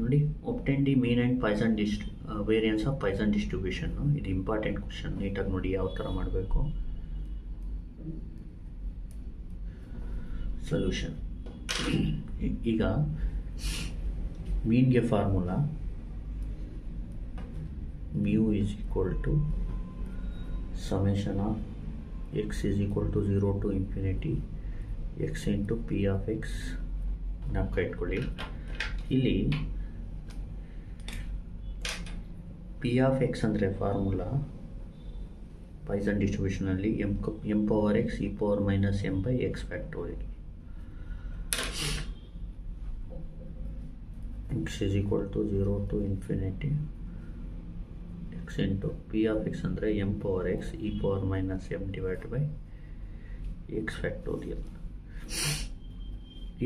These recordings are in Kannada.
ನೋಡಿ obtain the mean and Poisson dist variance of Poisson distribution ಇದು ಇಂಪಾರ್ಟೆಂಟ್ ಕ್ವಶನ್ ನೀಟಾಗಿ ನೋಡಿ ಯಾವ ಥರ ಮಾಡಬೇಕು. ಸೊಲ್ಯೂಷನ್ ಈಗ ಮೀನ್ಗೆ formula mu is equal to summation of x is equal to zero to infinity x into p of x ಜ್ಞಾಪಕ ಇಟ್ಕೊಳ್ಳಿ. ಇಲ್ಲಿ ಪಿ ಆಫ್ ಎಕ್ಸ್ ಅಂದರೆ formula Poisson ಡಿಸ್ಟ್ರಿಬ್ಯೂಷನಲ್ಲಿ m m power x e power minus m by x factorial x is equal to zero to infinity x into p of x ಅಂದರೆ m power x e power minus m divide by x factorial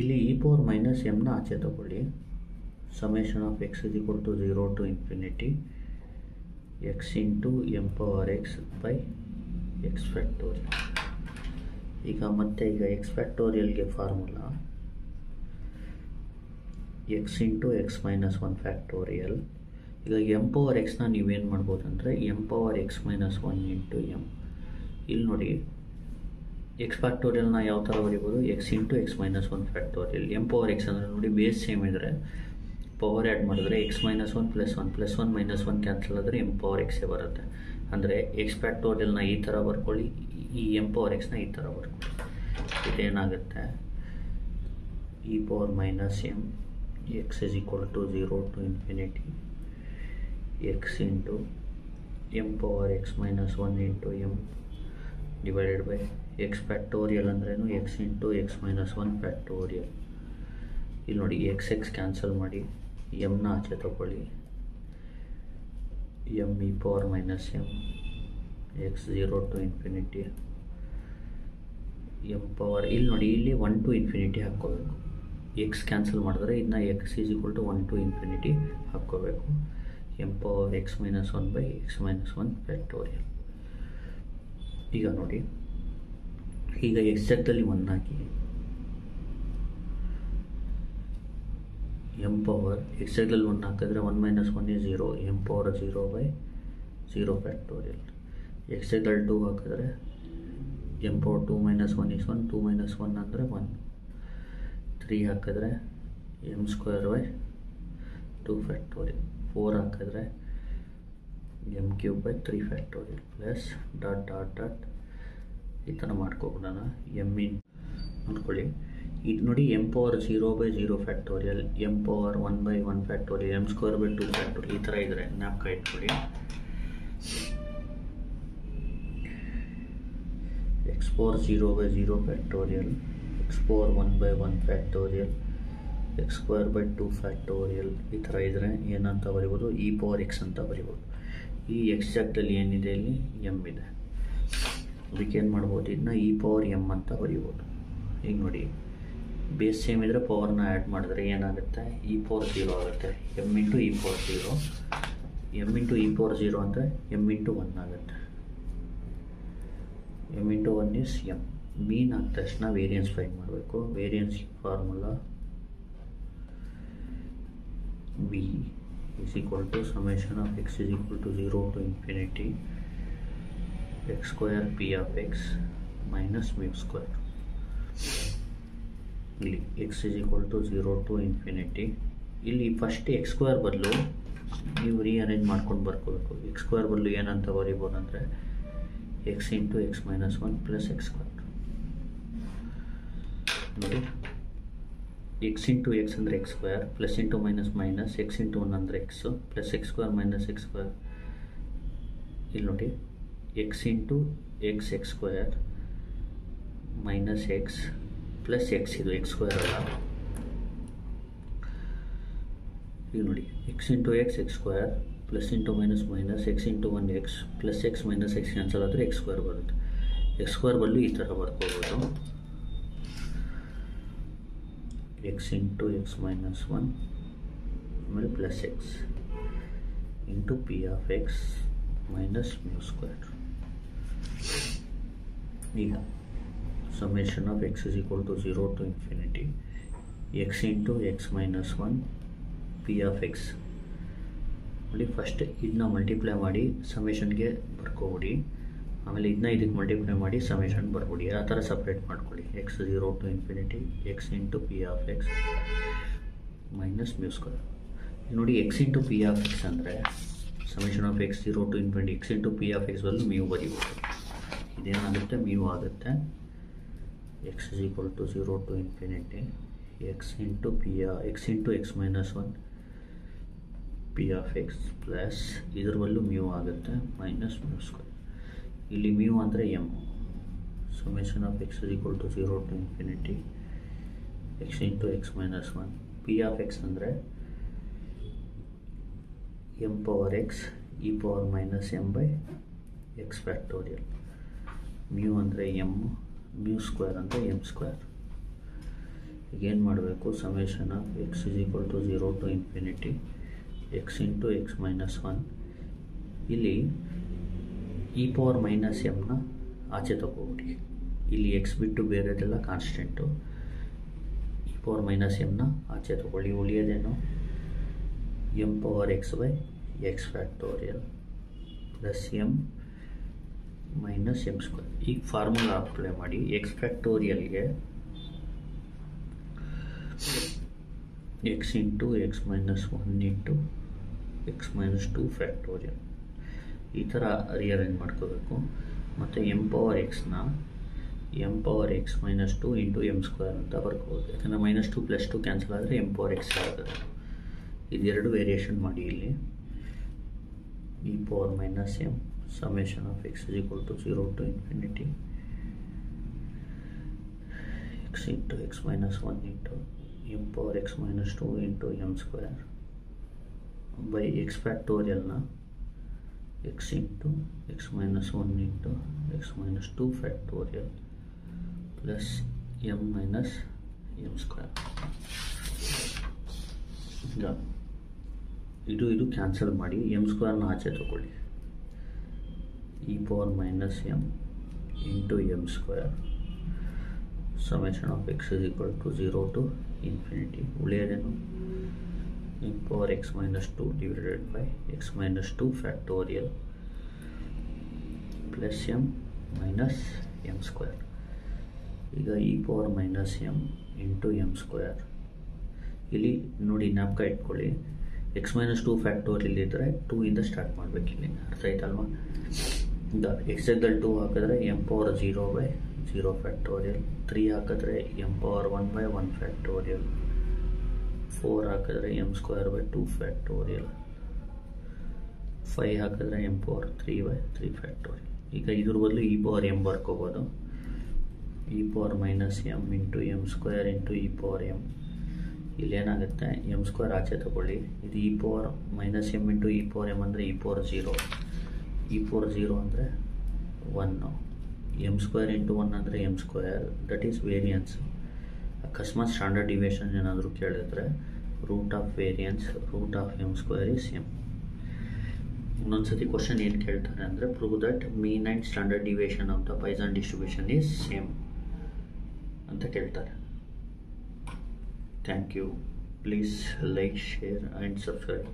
ಇಲ್ಲಿ ಇ ಪವರ್ ಮೈನಸ್ ಎಮ್ನ ಆಚೆ ತಗೊಳ್ಳಿ. Summation of x is equal to zero to infinity x into m power x by x factorial ಈಗ ಮತ್ತೆ ಈಗ x ಫ್ಯಾಕ್ಟೋರಿಯಲ್ಗೆ formula x into x minus one factorial ಈಗ ಎಂ ಪವರ್ ಎಕ್ಸ್ನ ನೀವೇನು ಮಾಡ್ಬೋದು ಅಂದರೆ m power x minus one into m ಇಲ್ಲಿ ನೋಡಿ ಎಕ್ಸ್ ಫ್ಯಾಕ್ಟೋರಿಯಲ್ನ ಯಾವ ಥರ ಬರೀಬೋದು? X into x minus one factorial m power x ಅಂದರೆ ನೋಡಿ ಬೇಸ್ ಸೇಮ್ ಇದ್ದರೆ ಪವರ್ ಆ್ಯಡ್ ಮಾಡಿದ್ರೆ x minus one plus one plus one minus one cancel ಆದರೆ ಎಂ ಪವರ್ ಎಕ್ಸೇ ಬರುತ್ತೆ. ಅಂದರೆ ಎಕ್ಸ್ ಫ್ಯಾಕ್ಟೋರಿಯಲ್ನ ಈ ಥರ ಬರ್ಕೊಳ್ಳಿ, ಈ ಎಂ ಪವರ್ ಎಕ್ಸ್ನ ಈ ಥರ ಬರ್ಕೊಳ್ಳಿ. ಇದೇನಾಗುತ್ತೆ? E power minus m x is equal to zero to infinity x into m power x minus one into m divided by x factorial ಅಂದ್ರೇನು? X into x minus one factorial ಇಲ್ಲಿ ನೋಡಿ ಎಕ್ಸ್ ಎಕ್ಸ್ ಕ್ಯಾನ್ಸಲ್ ಮಾಡಿ. ಎಮ್ನ ಆಚೆ ತಗೊಳ್ಳಿ. M e power minus m x zero to infinity m power ಇಲ್ಲಿ ನೋಡಿ, ಇಲ್ಲಿ ಒನ್ ಟು ಇನ್ಫಿನಿಟಿ ಹಾಕ್ಕೋಬೇಕು. ಎಕ್ಸ್ ಕ್ಯಾನ್ಸಲ್ ಮಾಡಿದ್ರೆ ಇದನ್ನ x is equal to one to infinity ಹಾಕ್ಕೋಬೇಕು. M power x minus one by x minus one factorial ಈಗ ನೋಡಿ, ಈಗ ಎಕ್ಸಾಕ್ಟಲ್ಲಿ ಒನ್ ಹಾಕಿ. ಎಂ ಪವರ್ ಎಕ್ಸಾಕ್ಟಲ್ಲಿ ಒನ್ ಹಾಕಿದ್ರೆ ಒನ್ ಮೈನಸ್ ಒನ್ ಈ zero m power zero by zero factorial x two ಹಾಕಿದ್ರೆ m power two minus one is one two minus one ಅಂದರೆ ಒನ್ ತ್ರೀ ಹಾಕಿದ್ರೆ m square by two factorial four ಹಾಕಿದ್ರೆ m cube by three factorial plus dot dot dot e ಥರ ಮಾಡ್ಕೊಬಿಡೋಣ. ಎಂ ಇನ್ ನೋಡ್ಕೊಳ್ಳಿ. ಇದು ನೋಡಿ m power zero by zero factorial m power one by one factorial m square by two factorial ಈ ಥರ ಇದ್ರೆ ಜ್ಞಾಪಕ ಇಟ್ಕೊಳ್ಳಿ. X power zero by zero factorial x power one by one factorial x square by two factorial ಈ ಥರ ಇದ್ದರೆ ಏನಂತ ಬರಿಬೋದು? ಇ ಪವರ್ ಎಕ್ಸ್ ಅಂತ ಬರಿಬೋದು. ಈ ಎಕ್ಸಾಕ್ಟಲ್ಲಿ ಏನಿದೆ ಇಲ್ಲಿ? ಎಂ ಇದೆ. ಅದಕ್ಕೆ ಏನು ಮಾಡ್ಬೋದು? ಇದನ್ನ ಇ ಪವರ್ ಎಂ ಅಂತ ಬರಿಬೋದು. ಈಗ ನೋಡಿ. ಬೇಸ್ ಸೇಮ್ ಇದ್ದರೆ ಪವರ್ನ ಆ್ಯಡ್ ಮಾಡಿದ್ರೆ ಏನಾಗುತ್ತೆ? ಇ ಪವರ್ ಜೀರೋ ಆಗುತ್ತೆ. M into e power zero m into e power zero ಅಂದರೆ ಎಂ ಇಂಟು ಒನ್ ಆಗುತ್ತೆ. M into one is m mean ಆದ ತಕ್ಷಣ ವೇರಿಯನ್ಸ್ ಫೈಂಡ್ ಮಾಡಬೇಕು. Variance formula be is equal to summation of x is equal to 0 to infinity x square p of x minus mu square. ಇಲ್ಲಿ x is equal to zero to infinity ಇಲ್ಲಿ ಫಸ್ಟ್ ಎಕ್ಸ್ ಸ್ಕ್ವೇರ್ ಬದಲು ನೀವು ರೀಅರೇಂಜ್ ಮಾಡ್ಕೊಂಡು ಬರ್ಕೋಬೇಕು. ಎಕ್ಸ್ ಸ್ಕ್ವೇರ್ ಬದಲು ಏನಂತ ಬರಿಬೋದು ಅಂದರೆ x into x minus one plus x square ನೋಡಿ. ಎಕ್ಸ್ ಇಂಟು ಎಕ್ಸ್ ಅಂದರೆ x square plus into minus minus x into one ಅಂದರೆ x plus x square minus x square ಇಲ್ಲಿ ನೋಡಿ. X into x x square minus x plus x ಇದು ಎಕ್ಸ್ ಸ್ಕ್ವೇರ್ ಅಲ್ಲ ಈಗ ನೋಡಿ x into x x square plus into minus minus x into one x plus x minus x cancel ಆದರೆ ಎಕ್ಸ್ ಸ್ಕ್ವೇರ್ ಬರುತ್ತೆ ಎಕ್ಸ್ ಸ್ಕ್ವೇರ್ ಬದಲು ಈ ಥರ ಬರ್ಕೋಬೋದು x into x minus one ಆಮೇಲೆ plus x into p of x minus mu square ಈಗ summation of x is equal to 0 to infinity, x into x minus 1 p of x ನೋಡಿ ಫಸ್ಟ್ ಇದನ್ನ ಮಲ್ಟಿಪ್ಲೈ ಮಾಡಿ ಸಮೇಷನ್ಗೆ ಬರ್ಕೊಬಿಡಿ. ಆಮೇಲೆ ಇದನ್ನ ಇದಕ್ಕೆ ಮಲ್ಟಿಪ್ಲೈ ಮಾಡಿ ಸಮೇಷನ್ ಬರ್ಕೊಡಿ ಆ ಥರ ಸಪ್ರೇಟ್ ಮಾಡ್ಕೊಳ್ಳಿ. X zero to infinity x into p of x minus mu square ನೋಡಿ x into p of x ಅಂದರೆ summation of x zero to infinity x into p of x ಬದಲು ಮ್ಯೂ ಬರೀಬೋದು. ಇದೇನಾಗುತ್ತೆ? ಮ್ಯೂ ಆಗುತ್ತೆ. X is equal to zero to infinity x into p x into x minus one p of x plus ಇದ್ರ ಬದಲು ಮ್ಯೂ ಆಗುತ್ತೆ ಮೈನಸ್ ಮ್ಯೂ ಸ್ಕ್ವೇರ್ ಇಲ್ಲಿ ಮ್ಯೂ ಅಂದರೆ m summation of x is equal to zero to infinity x into x minus one p of x ಅಂದರೆ m power x e power minus m by x factorial mu ಅಂದರೆ ಎಂ ಮ್ಯೂ ಸ್ಕ್ವೇರ್ ಅಂದರೆ ಎಂ ಸ್ಕ್ವೇರ್ ಈಗೇನು ಮಾಡಬೇಕು? Summation of x is equal to zero to infinity x into x minus one ಇಲ್ಲಿ ಇ ಪವರ್ ಮೈನಸ್ ಎಮ್ನ ಆಚೆ ತಗೋಬಿಡಿ. ಇಲ್ಲಿ ಎಕ್ಸ್ ಬಿಟ್ಟು ಬೇರೆದೆಲ್ಲ ಕಾನ್ಸ್ಟೆಂಟು ಇ ಪವರ್ ಮೈನಸ್ ಎಮ್ನ ಆಚೆ ತಗೊಳ್ಳಿ. ಉಳಿಯೋದೇನು? M power x by x factorial plus m minus m square ಈಗ ಫಾರ್ಮುಲಾ ಅಪ್ಲೈ ಮಾಡಿ x ಫ್ಯಾಕ್ಟೋರಿಯಲ್ಗೆ x into x minus one into x minus two factorial ಈ ಥರ ರಿಯರೇಂಜ್ ಮಾಡ್ಕೋಬೇಕು. ಮತ್ತು ಎಂ ಪವರ್ ಎಕ್ಸ್ನ m power x minus two into m square ಅಂತ ಬರ್ಕೋಬೋದು. ಯಾಕಂದರೆ minus two plus two cancel ಆದರೆ ಎಂ ಪವರ್ ಎಕ್ಸ್ ಆಗುತ್ತೆ. ಇದೆರಡು ವೇರಿಯೇಷನ್ ಮಾಡಿ ಇಲ್ಲಿ. E power minus m summation of x is equal to 0 to infinity x into x minus 1 into m power x minus 2 into m square by x factorial na x into x minus 1 into x minus 2 factorial plus m minus m square ಈಗ ಇದು ಇದು ಕ್ಯಾನ್ಸಲ್ ಮಾಡಿ ಎಂ ಸ್ಕ್ವೇರ್ನ ಆಚೆ ತಗೊಳ್ಳಿ e power minus m into m square summation of x is equal to 0 to infinity ಉಳಿಯೋದೇನು e power x minus 2 divided by x minus 2 factorial plus m minus m square ಈಗ e power minus m into m square ಇಲ್ಲಿ ನೋಡಿ ಜ್ಞಾಪಕ ಇಟ್ಕೊಳ್ಳಿ ಎಕ್ಸ್ ಮೈನಸ್ ಟು ಫ್ಯಾಕ್ಟೋರಿಯಲ್ ಇದ್ದರೆ ಟೂ ಇಂದ ಸ್ಟಾರ್ಟ್ ಮಾಡ್ಬೇಕು ಇಲ್ಲಿ ಅರ್ಥ ಆಯ್ತಲ್ವಾ ಈಗ ಎಕ್ಸಾಕ್ಟಲ್ಲಿ ಟು ಹಾಕಿದ್ರೆ m power zero by zero factorial three ಹಾಕಿದ್ರೆ m power one by one factorial four ಹಾಕಿದ್ರೆ m square by two factorial five ಹಾಕಿದ್ರೆ m power three by three factorial ಈಗ ಇದ್ರ ಬದಲು e power m ಬರ್ಕೋಬೋದು. E power minus m into m square into e power m ಇಲ್ಲೇನಾಗುತ್ತೆ? M square ಆಚೆ ತಗೊಳ್ಳಿ. ಇದು e power minus m into e power m ಅಂದರೆ e power zero e four zero ಅಂದರೆ one m square into one ಅಂದರೆ m square that is variance ಅಕಸ್ಮಾತ್ ಸ್ಟ್ಯಾಂಡರ್ಡ್ ಡಿವಿಯೇಷನ್ ಏನಾದರೂ ಕೇಳಿದ್ರೆ root of variance root of m square is m ಇನ್ನೊಂದು ಸತಿ ಕ್ವಶನ್ ಏನು ಕೇಳ್ತಾರೆ ಅಂದರೆ prove that mean and standard deviation of the Poisson distribution is same ಅಂತ ಕೇಳ್ತಾರೆ. Thank you please like share and subscribe